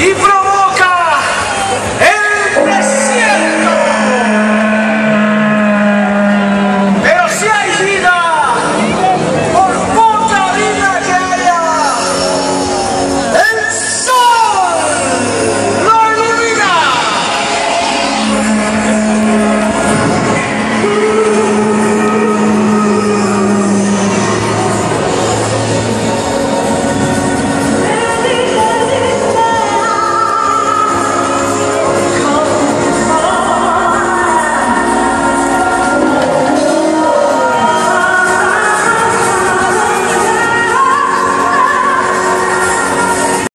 y